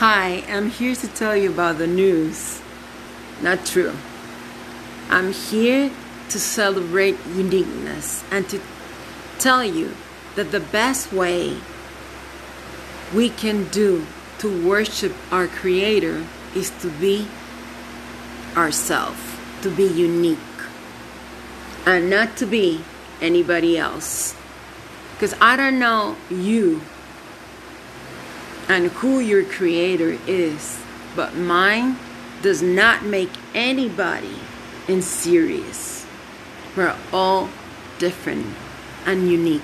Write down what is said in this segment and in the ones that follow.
Hi, I'm here to tell you about the news. Not true. I'm here to celebrate uniqueness and to tell you that the best way we can do to worship our Creator is to be ourselves, to be unique, and not to be anybody else. Because I don't know you and who your creator is, but mine does not make anybody inserious. We're all different and unique.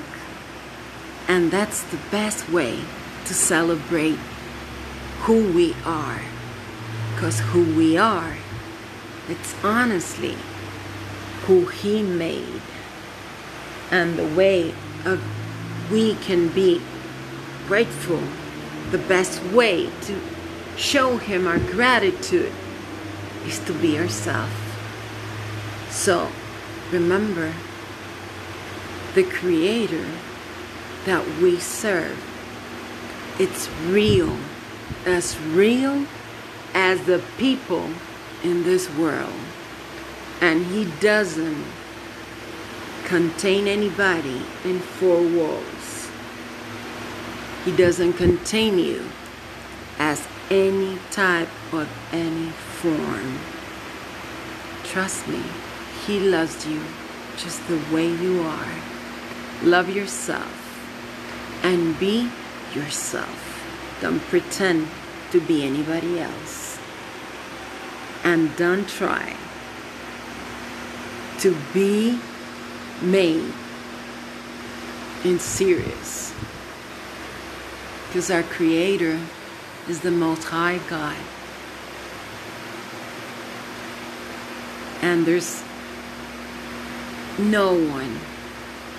And that's the best way to celebrate who we are. Because who we are, it's honestly who He made. And the way of we can be grateful the best way to show Him our gratitude is to be ourselves. So remember the Creator that we serve. It's real, as real as the people in this world. And He doesn't contain anybody in four walls. He doesn't contain you as any type or any form. Trust me, He loves you just the way you are. Love yourself and be yourself. Don't pretend to be anybody else. And don't try to be made in serious because our Creator is the Most High God. And there's no one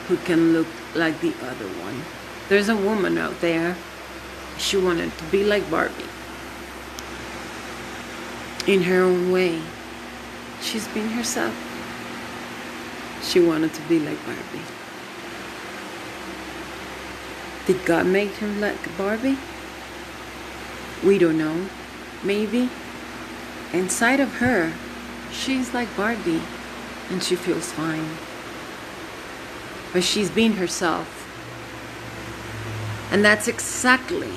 who can look like the other one. There's a woman out there, she wanted to be like Barbie in her own way. She's been herself. She wanted to be like Barbie. Did God make her like Barbie? We don't know. Maybe. Inside of her, she's like Barbie and she feels fine. But she's being herself. And that's exactly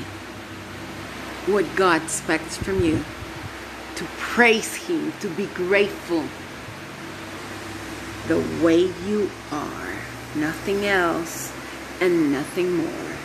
what God expects from you to praise Him, to be grateful the way you are, nothing else and nothing more.